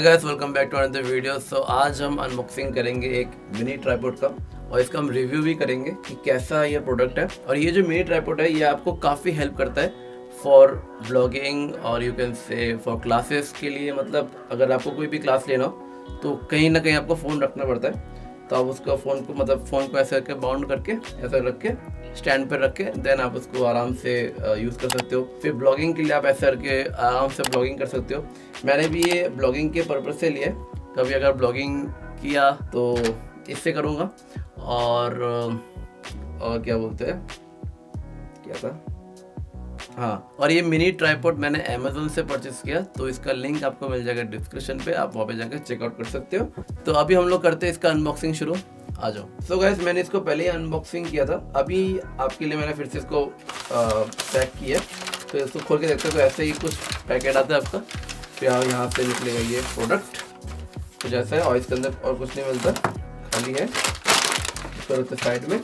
Hi guys welcome back to another video so आज हम unboxing करेंगे एक मिनी ट्राईपोर्ट का और इसका हम रिव्यू भी करेंगे कि कैसा ये प्रोडक्ट है। और ये जो मिनी ट्राईपोर्ट है, ये आपको काफ़ी हेल्प करता है फॉर ब्लॉगिंग और you can say for classes के लिए। मतलब अगर आपको कोई भी क्लास लेना हो तो कहीं ना कहीं आपको फ़ोन रखना पड़ता है। तो आप उसका फ़ोन को मतलब फ़ोन को ऐसे करके बाउंड करके, ऐसा रख के स्टैंड पर रख के देन आप उसको आराम से यूज़ कर सकते हो। फिर ब्लॉगिंग के लिए आप ऐसे करके आराम से ब्लॉगिंग कर सकते हो। मैंने भी ये ब्लॉगिंग के पर्पज़ से लिया कभी अगर ब्लॉगिंग किया तो इससे करूँगा। और और क्या बोलते हैं? क्या था? हाँ और ये मिनी ट्राईपोर्ट मैंने अमेजोन से परचेस किया तो इसका लिंक आपको मिल जाएगा डिस्क्रिप्शन पे। आप वहाँ पे जाकर चेकआउट कर सकते हो। तो अभी हम लोग करते हैं इसका अनबॉक्सिंग शुरू। आ जाओ। सो so गैस मैंने इसको पहले ही अनबॉक्सिंग किया था। अभी आपके लिए मैंने फिर से इसको पैक किया तो इसको खोल के देखते हो तो ऐसे ही कुछ पैकेट आता है आपका। फिर आप यहाँ से निकलेगा ये प्रोडक्ट कुछ ऐसा है और इसके अंदर और कुछ नहीं मिलता। खाली है। इसको साइड में।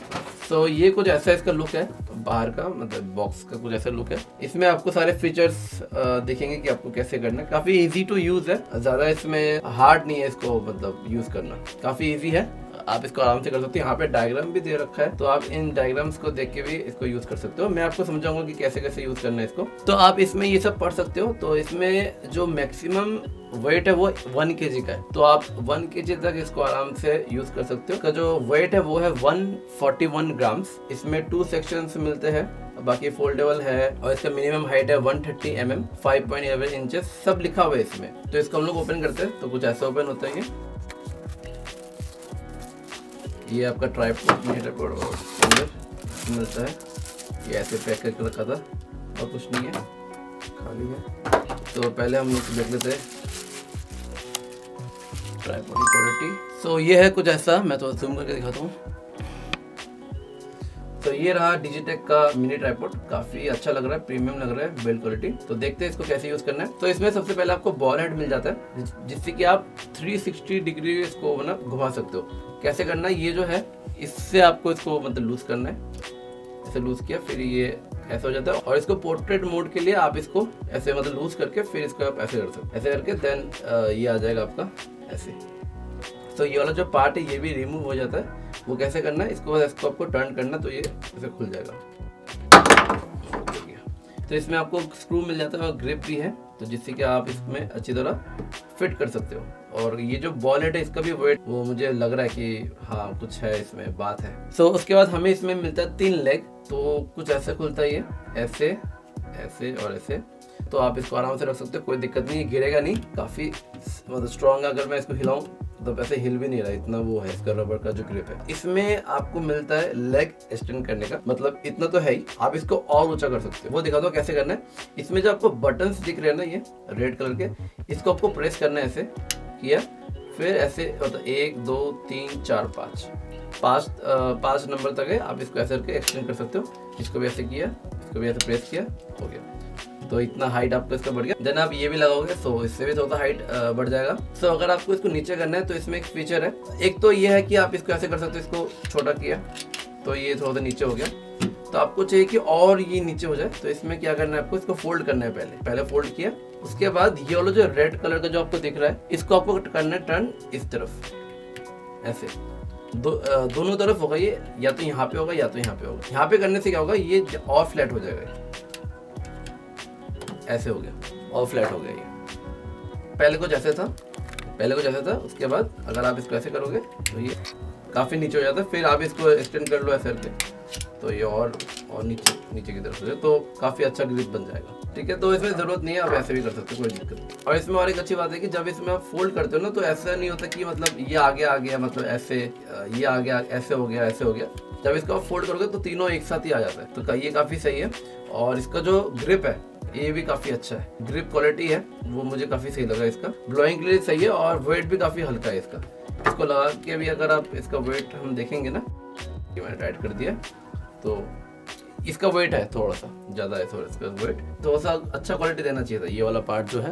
तो ये कुछ ऐसा इसका लुक है। बाहर का मतलब बॉक्स का कुछ ऐसा लुक है। इसमें आपको सारे फीचर्स देखेंगे कि आपको कैसे करना है। काफ़ी इजी टू यूज़ है। ज़्यादा इसमें हार्ड नहीं है इसको मतलब यूज़ करना। काफ़ी इजी है। आप इसको आराम से कर सकते हो। यहाँ पे डायग्राम भी दे रखा है तो आप इन डायग्राम्स को देख के भी इसको यूज़ कर सकते हो। मैं आपको समझाऊँगा कि कैसे कैसे यूज़ करना है इसको। तो आप इसमें ये सब पढ़ सकते हो। तो इसमें जो मैक्सिमम वेट है वो वन के का है। तो आप वन के तक इसको आराम से यूज़ कर सकते हो। का जो वेट है वो है वन फोर्टी वन ग्राम्स इसमें टू सेक्शन मिलते हैं। बाकी फोल्डेबल है और इसका मिनिमम हाइट है 130 thirty M M five point सब लिखा हुआ है इसमें। तो इसको हम लोग ओपन करते हैं तो कुछ ऐसा ओपन होता है। ये आपका ट्राईपोर्ट नहीं ट्राईपोर्ट और अंदर मिलता है। ये ऐसे पैक करके रखा था। और कुछ नहीं है। खाली है। तो पहले हम लोग देख लेते हैं। ट्राईपोर्ट क्वालिटी सो ये है कुछ ऐसा। मैं तो जूम करके दिखाता हूँ। तो ये रहा डिजिटेक का मिनी ट्राईपोर्ट काफ़ी अच्छा लग रहा है प्रीमियम लग रहा है बिल्ड क्वालिटी तो देखते हैं इसको कैसे यूज़ करना है। तो इसमें सबसे पहले आपको बॉल हेड मिल जाता है जिससे कि आप 360 डिग्री इसको मतलब घुमा सकते हो। कैसे करना है? ये जो है, इससे आपको इसको मतलब लूज करना है। ऐसे लूज किया, फिर ये ऐसा हो जाता है। और इसको पोर्ट्रेट मोड के लिए आप इसको ऐसे मतलब लूज करके फिर इसको आप ऐसे कर सकते ऐसे करके देन ये आ जाएगा आपका, ऐसे। तो ये वाला जो पार्ट है, ये भी रिमूव हो जाता है। वो कैसे करना है? इसको इसको आपको टर्न करना तो ये ऐसे खुल जाएगा। तो इसमें आपको स्क्रू मिल जाता है और ग्रिप भी है तो जिससे कि आप इसमें अच्छी तरह फिट कर सकते हो। और ये जो बॉलेट है इसका भी वेट वो मुझे लग रहा है कि हाँ कुछ है इसमें बात है। सो so, उसके बाद हमें इसमें मिलता है तीन लेग तो कुछ ऐसे खुलता है ये ऐसे ऐसे और ऐसे। तो आप इसको आराम से रख सकते हो कोई दिक्कत नहीं गिरेगा नहीं काफ़ी मतलब स्ट्रॉन्ग अगर मैं इसको हिलाऊं। तो वैसे हिल भी नहीं रहा, इतना वो है, इसका रबर का जो ग्रिप है। इसमें आपको मिलता है लेग एक्सटेंड करने का मतलब इतना तो है ही, आप इसको और ऊँचा कर सकते हो। वो दिखा दो कैसे करना है। इसमें जो आपको बटन दिख रहे हैं ना, ये रेड कलर के, इसको आपको प्रेस करना है ऐसे, किया, फिर ऐसे मतलब एक, दो, तीन, चार, पाँच। पाँच पाँच नंबर तक है, आप इसको ऐसे करके एक्सटेंड कर सकते हो। इसको भी ऐसे किया, इसको भी ऐसे प्रेस किया, हो गया। तो इतना हाइट आपको इसका बढ़ गया। देन आप ये भी लगाओगे तो इससे भी थोड़ा हाइट बढ़ जाएगा। सो अगर आपको इसको नीचे करना है तो इसमें एक फीचर है। एक तो ये है कि आप इसको ऐसे कर सकते हो इसको छोटा किया। तो ये थोड़ा सा नीचे हो गया। तो आपको चाहिए कि और ये नीचे हो जाए। तो इसमें क्या करना है आपको इसको फोल्ड करना है पहले। पहले फोल्ड किया। उसके बाद ये वाला जो रेड कलर का जो आपको दिख रहा है इसको आपको करना है टर्न इस तरफ़। ऐसे। दो, दोनों तरफ़ होगा ये या तो यहाँ पे होगा या तो यहाँ पे होगा। यहाँ पे करने से क्या होगा ये और फ्लैट हो जाएगा। ऐसे हो गया। और फ्लैट हो गया ये। पहले कुछ ऐसे था। पहले कुछ ऐसा था, उसके बाद अगर आप इसको ऐसे करोगे तो ये काफ़ी नीचे हो जाता है। फिर आप इसको एक्सटेंड कर लो ऐसे करके। तो ये और और नीचे नीचे की तरफ़ हो से। तो काफ़ी अच्छा ग्रिप बन जाएगा। ठीक है? तो इसमें ज़रूरत नहीं है, आप ऐसे भी कर सकते हो, कोई दिक्कत नहीं। और इसमें और एक अच्छी बात है कि जब इसमें आप फोल्ड करते हो ना तो ऐसा नहीं होता कि मतलब ये आगे आ गया मतलब ऐसे, ये आ गया, ऐसे हो गया, ऐसे हो गया। जब इसको आप फोल्ड करोगे तो तीनों एक साथ ही आ जाता है। तो ये काफ़ी सही है। और इसका जो ग्रिप है ये भी काफ़ी अच्छा है। ग्रिप क्वालिटी है, वो मुझे काफ़ी सही लगा इसका। ब्लोइंग के लिए सही है और वेट भी काफ़ी हल्का है इसका। इसको लगा के भी अगर आप इसका वेट हम देखेंगे ना कि मैंने टाइट कर दिया। तो इसका वेट है थोड़ा सा, ज़्यादा है थोड़ा इसका वेट थोड़ा सा अच्छा क्वालिटी देना चाहिए था। ये वाला पार्ट जो है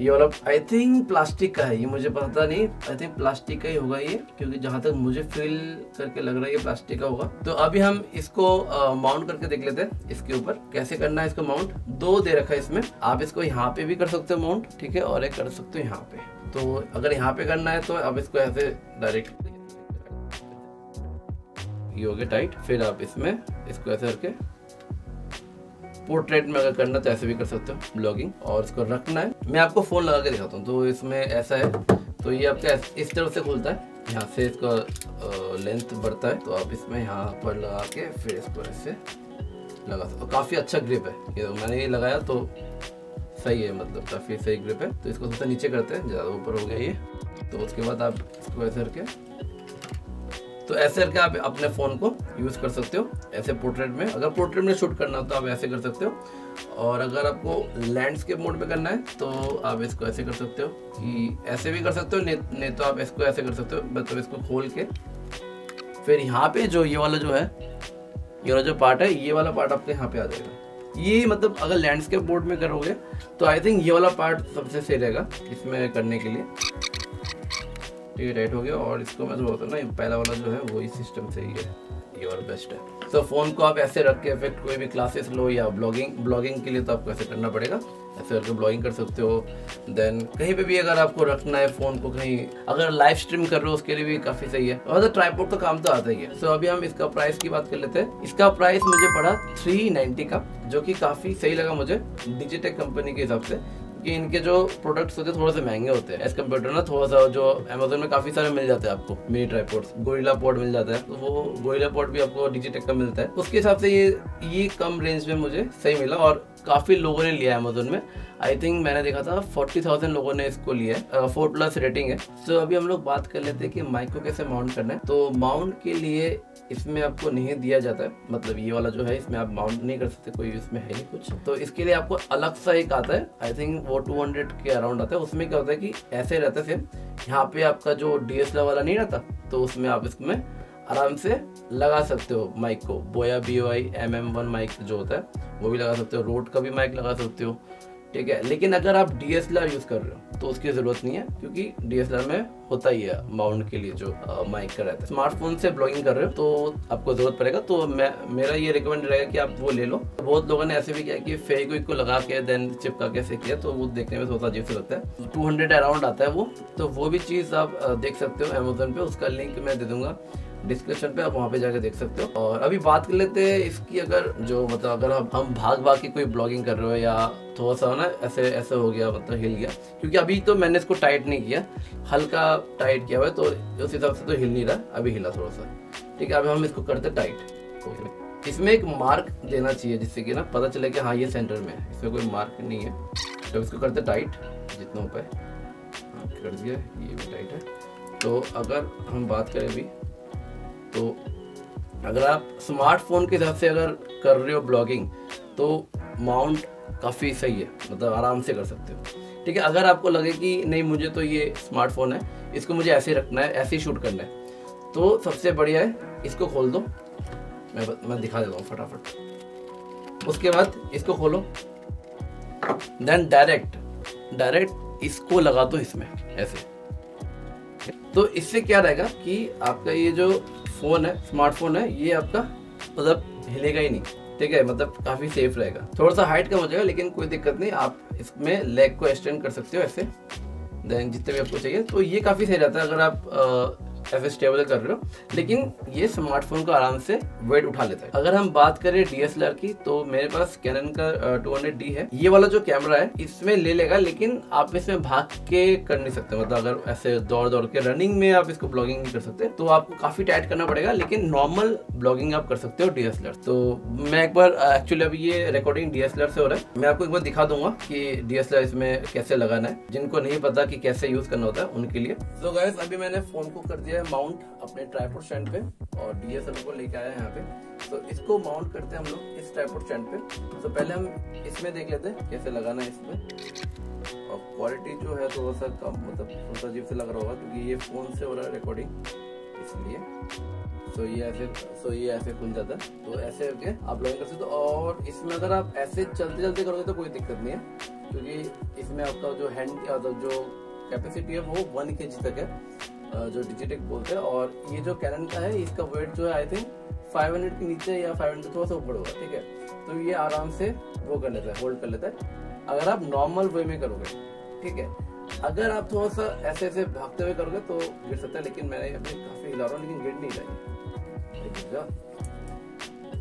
ये वाला आई थिंक प्लास्टिक का है, ये मुझे पता नहीं। आई थिंक प्लास्टिक का ही होगा ये, क्योंकि जहाँ तक मुझे फील करके लग रहा है ये प्लास्टिक का होगा। तो अभी हम इसको माउंट करके देख लेते हैं, इसके ऊपर। कैसे करना है इसको माउंट दो दे रखा है इसमें। आप इसको यहाँ पे भी कर सकते हो माउंट ठीक है? और एक कर सकते हो यहाँ पे। तो अगर यहाँ पे करना है तो अब इसको ऐसे डायरेक्ट ये हो गया टाइट फिर आप इसमें, इसको ऐसे करके पोर्ट्रेट में अगर करना तो ऐसे भी कर सकते हो ब्लॉगिंग और इसको रखना है। मैं आपको फ़ोन लगा के दिखाता हूँ तो इसमें ऐसा है तो ये आपका इस तरफ़ से खुलता है, यहाँ से इसका लेंथ बढ़ता है तो आप इसमें यहाँ पर लगा के फिर इसको ऐसे लगा सकते हो। काफ़ी अच्छा ग्रिप है, ये मैंने ये लगाया तो सही है मतलब काफ़ी सही ग्रिप है। तो इसको थोड़ा नीचे करते हैं, ज़्यादा ऊपर हो गया ये तो उसके बाद आप इसको ऐसे करके तो ऐसे करके आप अपने फ़ोन को यूज़ कर सकते हो ऐसे पोर्ट्रेट में। अगर पोर्ट्रेट में शूट करना हो तो आप ऐसे कर सकते हो। और अगर आपको लैंडस्केप मोड में करना है तो आप इसको ऐसे कर सकते हो कि ऐसे भी कर सकते हो नहीं, तो आप इसको ऐसे कर सकते हो मतलब इसको खोल के। फिर यहाँ पे जो ये वाला जो है ये वाला जो पार्ट है ये वाला पार्ट आपके यहाँ पे आ जाएगा। ये मतलब अगर लैंडस्केप बोर्ड में करोगे तो आई थिंक ये वाला पार्ट सबसे सही रहेगा इसमें करने के लिए। ये राइट हो गया और इसको मैं जो होता ना पहला वाला जो है वही सिस्टम सही है ये और बेस्ट है। तो फ़ोन को आप ऐसे रख के इफ़ेक्ट कोई भी क्लासेस लो या ब्लॉगिंग ब्लॉगिंग के लिए तो आपको ऐसे करना पड़ेगा। ऐसे करके ब्लॉगिंग कर सकते हो। देन कहीं पे भी अगर आपको रखना है फ़ोन को कहीं अगर लाइव स्ट्रीम कर रहे हो उसके लिए भी काफ़ी सही है। और ट्राईपोर्ट का काम तो आता ही है। सो so, अभी हम इसका प्राइस की बात कर लेते हैं। इसका प्राइस मुझे पड़ा थ्री का जो कि काफ़ी सही लगा मुझे। डिजिटेक कंपनी के हिसाब से। कि इनके जो प्रोडक्ट्स होते हैं थोड़े से महँगे होते हैं। एज कंपेयर टू ना थोड़ा सा जो अमेजोन में काफ़ी सारे मिल जाते हैं आपको मिनी ट्राईपोर्ट्स गोरिला पोर्ट मिल जाता है। तो वो गोरिला पोर्ट भी आपको डिजिटेक का मिलता है। उसके हिसाब से ये ये कम रेंज में मुझे सही मिला और काफ़ी लोगों ने लिया अमेजोन में। आई थिंक मैंने देखा था फोर्टी थाउज़ेंड लोगों ने इसको लिया है। फोर प्लस रेटिंग है। तो अभी हम लोग बात कर लेते हैं कि माइक को कैसे माउंट करना है। तो माउंट के लिए इसमें आपको नहीं दिया जाता है। मतलब ये वाला जो है, इसमें आप माउंट नहीं कर सकते, कोई इसमें है नहीं कुछ। तो इसके लिए आपको अलग सा एक आता है। आई थिंक वो 200 के अराउंड आता है। उसमें क्या होता है कि ऐसे रहता है। सेम यहाँ पे आपका जो डी एस वाला नहीं रहता तो उसमें आप इसमें आराम से लगा सकते हो माइक को Boya B Y M M one mic जो होता है, वो भी लगा सकते हो। रोड का भी माइक लगा सकते हो। ठीक है, लेकिन अगर आप डी यूज़ कर रहे हो तो उसकी ज़रूरत नहीं है, क्योंकि डीएसएलआर में होता ही है माउंट के लिए जो माइक का रहता है। स्मार्टफ़ोन से ब्लॉगिंग कर रहे हो तो आपको ज़रूरत पड़ेगा तो मैं, मेरा ये रिकमेंड रहेगा कि आप वो ले लो। बहुत लोगों ने ऐसे भी किया कि फेविक्विक को लगा के देन चिपका कैसे किया तो वो देखने में थोड़ा अजीब से लगता है। टू अराउंड आता है वो तो वो भी चीज़ आप देख सकते हो अमेजोन पे, उसका लिंक मैं दे दूँगा डिस्क्रिप्शन पे, आप वहाँ पे जाके देख सकते हो। और अभी बात कर लेते हैं इसकी अगर जो मतलब अगर हम भाग भाग के कोई ब्लॉगिंग कर रहे हो या थोड़ा सा ना ऐसे ऐसे हो गया मतलब हिल गया। क्योंकि अभी तो मैंने इसको टाइट नहीं किया। हल्का टाइट किया हुआ है तो उस हिसाब से तो हिल नहीं रहा। अभी हिला थोड़ा सा ठीक है अभी हम इसको करते टाइट इसमें एक मार्क देना चाहिए जिससे कि ना पता चले कि हाँ ये सेंटर में है। इसमें कोई मार्क नहीं है। तो इसको करते टाइट जितना हो पाए। हाँ, कर दिया। ये भी टाइट है। तो अगर हम बात करें अभी तो अगर आप स्मार्टफ़ोन के हिसाब से अगर कर रहे हो ब्लॉगिंग तो माउंट काफ़ी सही है मतलब आराम से कर सकते हो। ठीक है, अगर आपको लगे कि नहीं, मुझे तो ये स्मार्टफ़ोन है, इसको मुझे ऐसे रखना है, ऐसे ही शूट करना है तो सबसे बढ़िया है, इसको खोल दो। मैं मैं दिखा देता हूँ फटाफट। उसके बाद इसको खोलो। देन डायरेक्ट डायरेक्ट इसको लगा दो इसमें, ऐसे। तो इससे क्या रहेगा कि आपका ये जो फ़ोन है स्मार्टफ़ोन है, ये आपका मतलब हिलेगा ही नहीं। ठीक है मतलब काफ़ी सेफ़ रहेगा। थोड़ा सा हाइट कम हो जाएगा, लेकिन कोई दिक्कत नहीं, आप इसमें लेग को एक्सटेंड कर सकते हो ऐसे। देन जितने भी आपको चाहिए तो ये काफ़ी सही रहता है। अगर आप ऐसे स्टेबल कर रहे हो, लेकिन ये स्मार्टफ़ोन को आराम से वेट उठा लेता है। अगर हम बात करें डीएसएलआर की तो मेरे पास कैनन का टू हंड्रेड डी है। ये वाला जो कैमरा है, इसमें ले लेगा, लेकिन आप इसमें भाग के कर नहीं सकते। मतलब अगर ऐसे दौड़ दौड़ के रनिंग में आप इसको ब्लॉगिंग कर सकते तो आपको काफ़ी टाइट करना पड़ेगा, लेकिन नॉर्मल ब्लॉगिंग आप कर सकते हो डीएसएलआर तो मैं एक बार एक्चुअली अभी ये रिकॉर्डिंग डीएसएलआर से हो रहा है। मैं आपको एक बार दिखा दूँगा कि डीएसएलआर इसमें कैसे लगाना है। जिनको नहीं पता कि कैसे यूज़ करना होता है, उनके लिए। तो गाइस अभी मैंने फ़ोन को कर दिया है माउंट अपने ट्राईपोर्ट स्टैंड पे और डीएसएल को लेके आया यहाँ पे। तो इसको माउंट करते हैं हम लोग इस ट्राईपोर्ट स्टैंड पे। तो पहले हम इसमें देख लेते हैं कैसे लगाना है इसमें। और क्वालिटी जो है थोड़ा सा कम मतलब थोड़ा सा अजीब से लग रहा होगा क्योंकि ये फ़ोन से हो रहा है रिकॉर्डिंग इसलिए। तो ये ऐसे तो ये ऐसे खुल जाता है। तो ऐसे करके आप लॉगिंग कर सकते हो और इसमें अगर आप ऐसे चलते चलते करोगे तो कोई दिक्कत नहीं है। क्योंकि इसमें आपका जो हैंड जो कैपेसिटी है वो वन के तक है। जो डिजिटेक बोलते हैं, और ये जो कैनन का है, इसका वेट जो है आई थिंक 500 के नीचे या 500 थोड़ा सा ऊपर होगा, ठीक है? तो ये आराम से वो कर लेता है होल्ड कर लेता है। अगर आप नॉर्मल वे में करोगे, ठीक है? अगर आप थोड़ा सा ऐसे ऐसे भागते हुए करोगे तो गिर सकता है, लेकिन मैंने अभी काफ़ी हिला रहा लेकिन गिर नहीं रही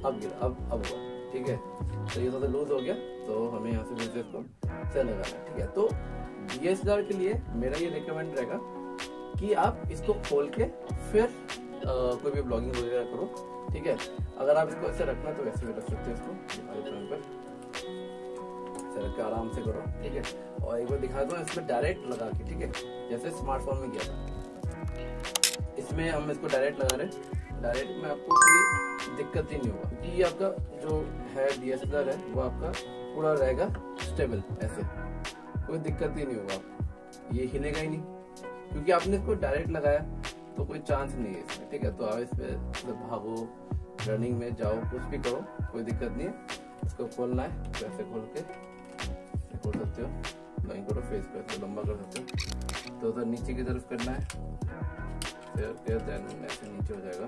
अब गिर, अब अब हुआ ठीक है? तो ये थोड़ा लूज हो गया तो हमें यहाँ से फिर इसको से लगाना है, ठीक है? तो डीएसएलआर के लिए मेरा ये रिकमेंड रहेगा कि आप इसको खोल के फिर आ, कोई भी ब्लॉगिंग वगैरह करो ठीक है? अगर आप इसको ऐसे रखना तो वैसे भी रख सकते हो इसको रख के आराम से करो ठीक है? और एक बार दिखा दो इसमें डायरेक्ट लगा के ठीक है? जैसे स्मार्टफ़ोन में किया था। इसमें हम इसको डायरेक्ट लगा रहे डायरेक्ट में आपको कोई दिक्कत ही नहीं होगा। ये आपका जो है डीएसएलआर है वो आपका पूरा रहेगा स्टेबल ऐसे। कोई दिक्कत ही नहीं होगा। आपको ये हिलेगा ही नहीं। क्योंकि आपने इसको डायरेक्ट लगाया तो कोई चांस नहीं है इसमें, ठीक है? तो आप इस पर मतलब भागो रनिंग में जाओ, कुछ भी करो, कोई दिक्कत नहीं है। इसको खोलना है तो ऐसे खोल के खोल सकते हो लाइन करो फेस को ऐसे लंबा कर सकते हो। तो उधर नीचे की तरफ़ करना है देन ऐसे नीचे हो जाएगा।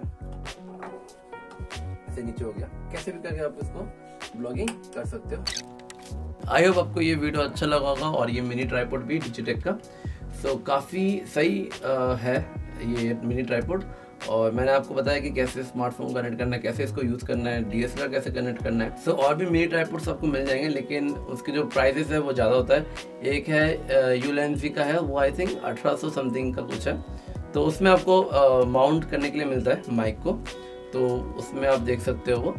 ऐसे नीचे हो गया। कैसे भी करके आप इसको ब्लॉगिंग कर सकते हो। आई होप आपको ये वीडियो अच्छा लगा होगा और ये मिनी ट्राईपोर्ट भी डिजिटेक का। सो so, काफ़ी सही आ, है ये मिनी ट्राईपोर्ट और मैंने आपको बताया कि कैसे स्मार्टफ़ोन कनेक्ट करना है कैसे इसको यूज़ करना है डीएसएलआर कैसे कनेक्ट करना है। सो so, और भी मिनी ट्राईपोर्ट्स आपको मिल जाएँगे लेकिन उसके जो प्राइजेस है वो ज़्यादा होता है। एक है यू का है वो आई थिंक अठारह सौ समथिंग का कुछ है। तो उसमें आपको माउंट करने के लिए मिलता है माइक को। तो उसमें आप देख सकते हो वो।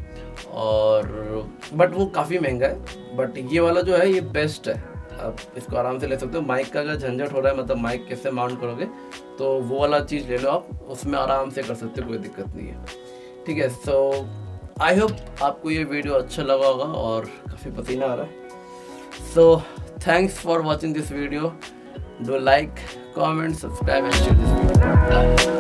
और बट वो काफ़ी महँगा है। बट ये वाला जो है ये बेस्ट है। आप इसको आराम से ले सकते हो। माइक का अगर झंझट हो रहा है मतलब माइक कैसे माउंट करोगे तो वो वाला चीज़ ले लो आप, उसमें आराम से कर सकते हो, कोई दिक्कत नहीं है। ठीक है सो आई होप आपको ये वीडियो अच्छा लगा होगा और काफ़ी पसीना आ रहा है। So thanks for watching this video do like comment subscribe and share this video